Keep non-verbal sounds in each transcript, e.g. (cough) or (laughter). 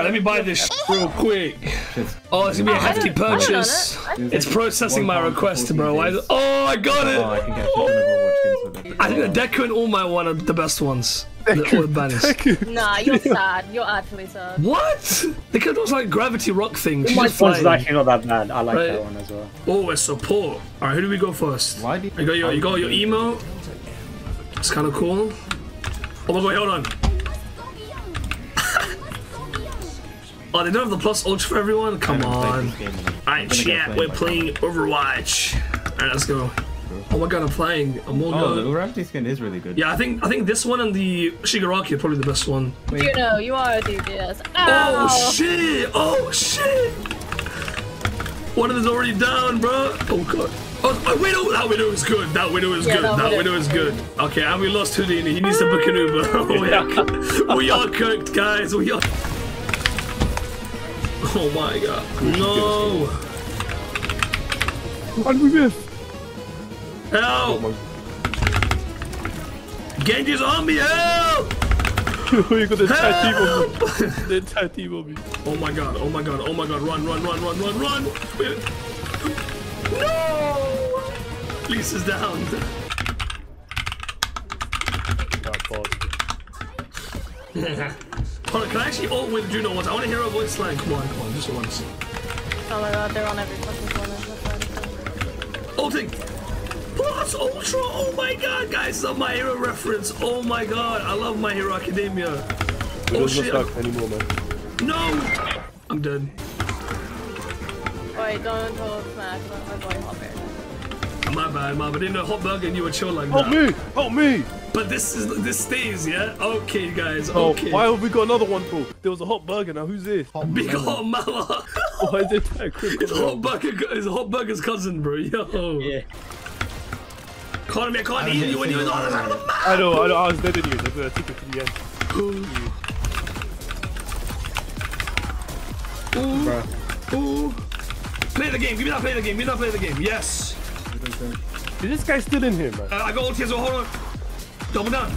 Alright, let me buy this real quick. Oh, it's gonna be a hefty don't- I don't own purchase. it. It's processing my One pound for request, bro. I, oh, I got Oh, I it. can get shit on Overwatch skins with it. I think the Deku and All Might one are the best ones. The, all the banners. Nah, you're (laughs) sad. You're actually sad. What? They could those like gravity rock things. The She's one's actually not that bad. I like Right. that one as well. Oh, it's support. All right, who do we go first? Why do you- you got your you got your email? It's kind of cool. Oh my god, hold on. Oh, they don't have the plus ultra for everyone. Come on. Alright, chat, played we're by playing Overwatch. Alright, let's go. Oh my god, I'm playing. I'm all Oh, the good. gravity skin is really good. Yeah, I think I think this one and the Shigaraki are probably the best one. You know, you are a DPS. Oh shit! Oh shit! One of them's already down, bro. Oh god. Oh, oh widow! That widow is good. That widow is Yeah, good. that That, widow widow is is good. Okay, and we lost Houdini. He needs to book an Uber. (laughs) we, are, we are cooked, guys. We are. Oh my god. No! Run with it. Help! Oh Genji's on me! Help! (laughs) you got the entire team me. (laughs) The entire team on me. Oh my god, oh my god, oh my god, run, run, run, run, run, run! No! Lisa's down. Boss. (laughs) Hold on, can I actually ult with Juno once? I want to hear her voice line. Come on, come on, just once. Oh my god, they're on every fucking corner. Ulting! Plus Ultra! Oh my god, guys, this is a My Hero reference. Oh my god, I love My Hero Academia. We Oh don't shit, anymore, man. no! I'm dead. Wait, don't hold smash. I'm going hot bear. My bad, my bad. I didn't know Hot Burger and you were chill like Help that. me! Help me! But this is this stays, yeah? Okay, guys, Oh, okay. why have we got another one, bro? There was a hot burger now. Who's this? (laughs) Big Hot Mala. (laughs) Why is it that quick? It's Hot Burger, it's Hot Burger's cousin, bro. Yo. Yeah. Call me, I can't eat you when you're on the other of the map. I know, I know. I was dead in you. They're gonna take it to the end. Ooh. Ooh. Play the game. Give me that play the game. Give me that play the game. Yes. Is this guy still in here, man? Uh, I got ulti as well. Hold on. Double down.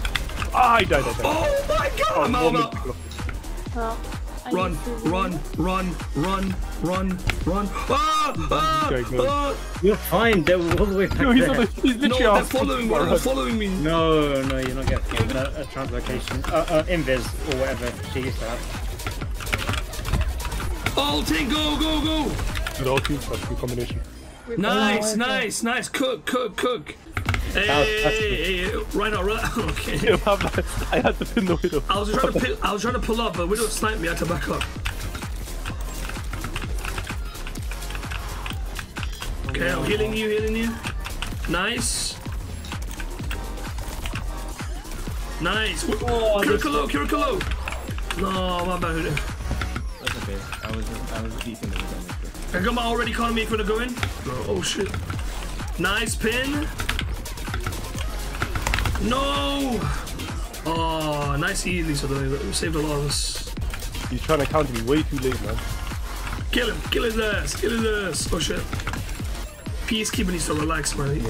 Ah, he died. I died. Oh my god. I'm out. I'm out. minute. Well, Run, run, run, run, run, run. Ah! Ah! Ah. You're fine. They're all the way back No, he's, there. the, he's No, they're following me. They're following me. No, no, you're not getting a, a translocation. Uh, uh, invis or whatever she used to have. Ulti, go, go, go. Good all teams, that's a good combination. Nice, nice, nice. Cook, cook, cook. Hey, hey, hey, hey, right now, right. (laughs) Okay. Yeah, I'm like, I had to pin the widow. I was trying to pill, I was trying to pull up, but Widow sniped me. I had to back up. Okay, I'm healing you, healing you. Nice. Nice. Oh, Kirikolo, Kirikolo. No, my bad. That's okay. I was I was decent with them. I got my already calling me if we're gonna go in. No, oh shit. Nice pin. No. Oh, nice easy. So we saved a lot of us. He's trying to counter me way too late, man. Kill him! Kill his ass! Kill his ass! Oh shit. Peacekeeper needs to relax, man.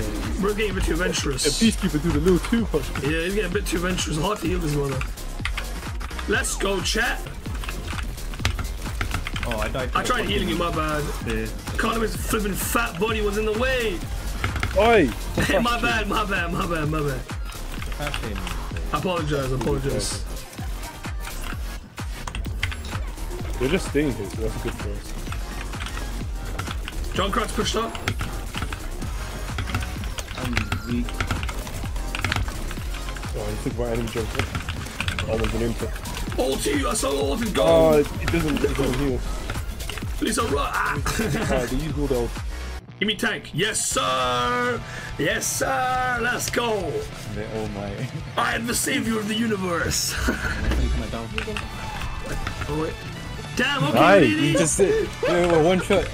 We're getting a bit too Yeah, adventurous. Peacekeeper do the little too much. Yeah, he's getting a bit too adventurous. Hard to heal this mother. Let's go, chat. Oh, I died. I tried healing you, my bad. fucking- Economist's flipping fat body was in the way. Oi! Hey, (laughs) my bad, my bad, my bad, my bad. Fat. I apologize, I apologize. They're just staying here, so that's good for us. Junkrat's pushed up. I'm weak. Oh, he took my enemy jump. Almost an impact. Ulti, I saw ulti go. Oh, it doesn't, it doesn't heal. Lisa, run. Ah. Ah, they use all the Give me tank. Yes, sir. Yes, sir. Let's go. They all my. I am the savior of the universe. my (laughs) down. oh, wait. Damn, okay, Nice. Didi. He just did. Yeah, one shot.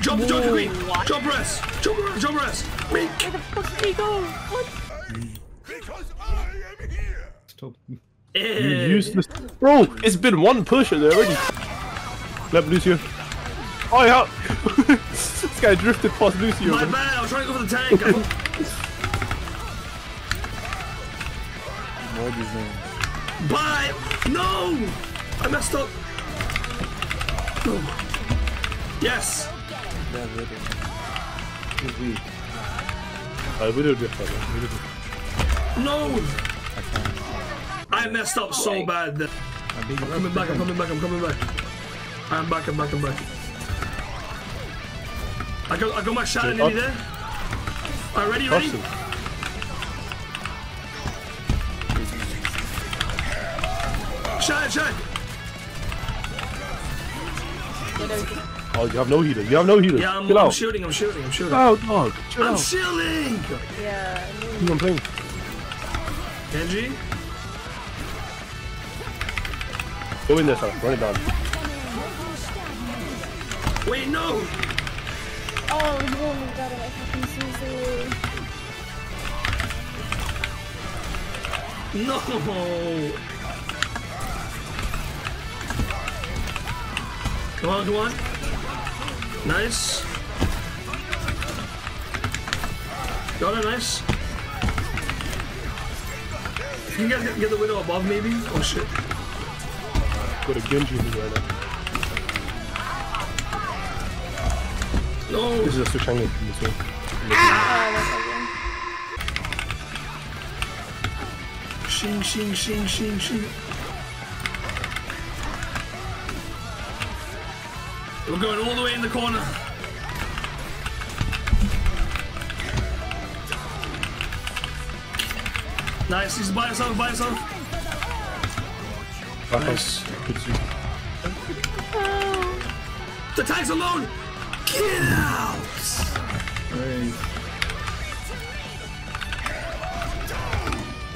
Jump, jump, queen. Jump rest. Jump rest, jump rest. Wait. Where the fuck did he go? What? Because I am here. Stop. Eh. Useless. Bro, it's been one push and they're already. Let Lucio. Oh, yeah. (laughs) this guy drifted past Lucio. My man. bad, I was trying to go for the tank. I- What is name? Bye. No. I messed up. No. Yes. Uh, we did it, brother. We did it. No. I messed up so bad. that- I'm coming back. I'm coming back. I'm coming back. I'm back. I'm back. I'm back. I got. I got my shot in Up. there. Alright, ready, ready? Awesome. Shot, shot. Oh, you have no healer. You have no healer. Yeah, I'm, I'm shooting. I'm shooting. I'm shooting. Out, dog. Chill I'm out. shielding. Yeah. You what I'm saying? Genji. Go in there, son. Run it down. Wait, no. Oh, you almost got it. I fucking Suzu. No. Come on, come on. Nice. Got it, nice. If you guys get, get the window above, maybe? Oh shit. Got a Genji in right now. No. This is a switch angle from this way. Oh, that's again. Shing, shing, shing, shing, shing. We're going all the way in the corner. Nice, he's by himself, by himself. Nice. Good see. The tank's alone! Get out!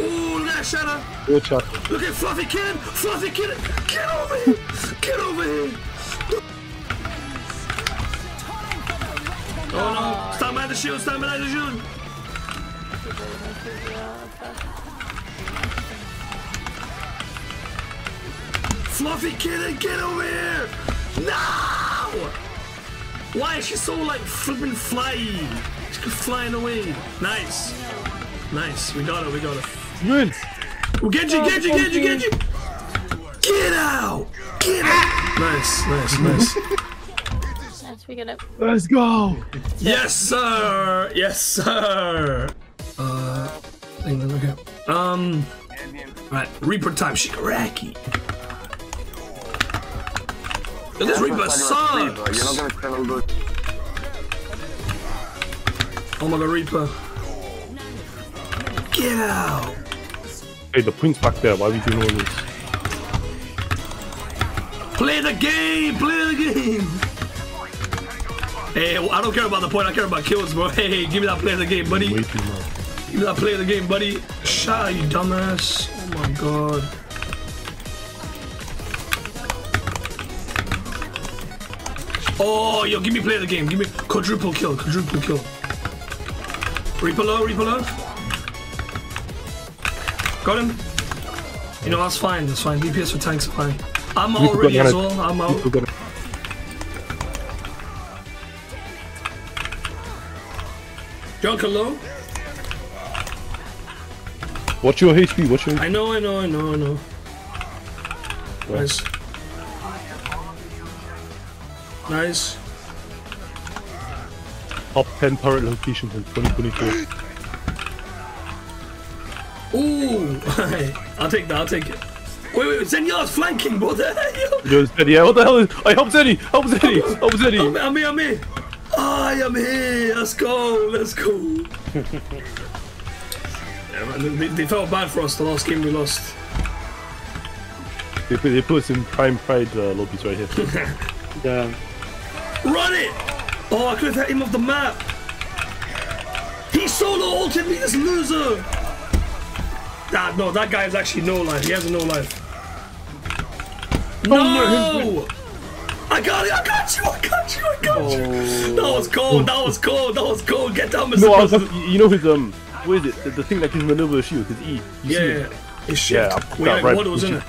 Ooh, look at that shadow! Good shot. Look at Fluffy Kid! Fluffy Kid! Get over here! Get over here! Oh no! Stand by the shield! Stand by the shield! Fluffy Kid, get over here! No! Why is she so like flipping flying? She's flying away. Nice. Nice. We got it. We got it. You in? Oh, Genji, Genji, Genji, Genji! Get out! Get out! Nice, nice, nice. Nice, we get it. Let's go. yes, sir! Yes, sir! Uh, thing, okay. Um, right, Reaper time, Shigaraki. Yo, this Reaper sucks! Oh my god, Reaper. Get out! Hey, the point's back there. Why are we doing all this? Play the game! Play the game! Hey, I don't care about the point, I care about kills, bro. Hey, (laughs) hey give me that play of the game, buddy. Way too much. Give me that play of the game, buddy. Shot, you dumbass. Oh my god. Oh, yo, give me play the game. Give me quadruple kill, quadruple kill. Reaper low, Reaper low. Got him. You know, that's fine, that's fine. DPS for tanks are fine. I'm Reaper already as well. I'm out. Junker low. What's your HP? What's your I know, I know, I know, I know. Nice. Nice. top 10 turret locations in 2024? Ooh, (laughs) I'll take that. I'll take it. Wait, wait, Zenya's flanking, bro. Yo. Yo, Zeddy, yeah, what the hell is... I help Zeddy! Help Zeddy! Help I'm, Zeddy! I'm here, I'm here. I am here. Let's go. Let's go. (laughs) yeah, man, they, they felt bad for us the last game we lost. They put, they put us in prime pride uh, lobbies right here. (laughs) Yeah. Run it! Oh, I could have hit him off the map. He solo ulted me, this loser. Ah, no, that guy has actually no life. He has no life. No! I got it! I got you! I got you! I got you! That was cold! That was cold! That was cold! Get down, Mr. no, I was, you know his, um... What is it? The, the thing that gives him a little shield, his E. You Yeah, see yeah, it? yeah. It's Yeah. I put Wait, that like, right what was in it?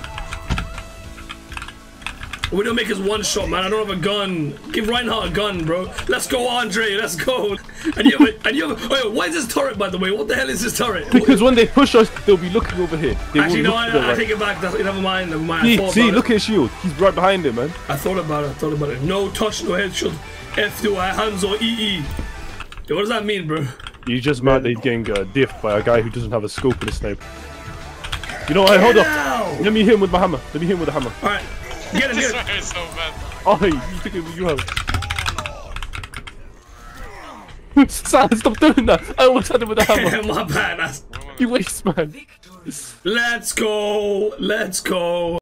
We don't make his one shot, man. I don't have a gun. Give Reinhardt a gun, bro. Let's go, Andre. Let's go. And you have a, and you have a, oh, why is this turret, by the way? What the hell is this turret? Because when they push us, they'll be looking over here. They Actually, no, to the I, I right. take it back. That's, never mind. Never mind. See, see, look it. at his shield. He's right behind him, man. I thought about it. I thought about it. No touch, no headshot. F do I Hanzo EE. Yo, what does that mean, bro? He's just that he's getting uh, diffed by a guy who doesn't have a scope and a snipe. You know what? Hold up. Let me hit him with my hammer. Let me hit him with a hammer. All right, get him, get him. (laughs) so bad. Oh, you think it- you have. (laughs) Sam, stop doing that. I almost had him with a hammer. (laughs) My bad. That's- You waste, man. Let's go. Let's go.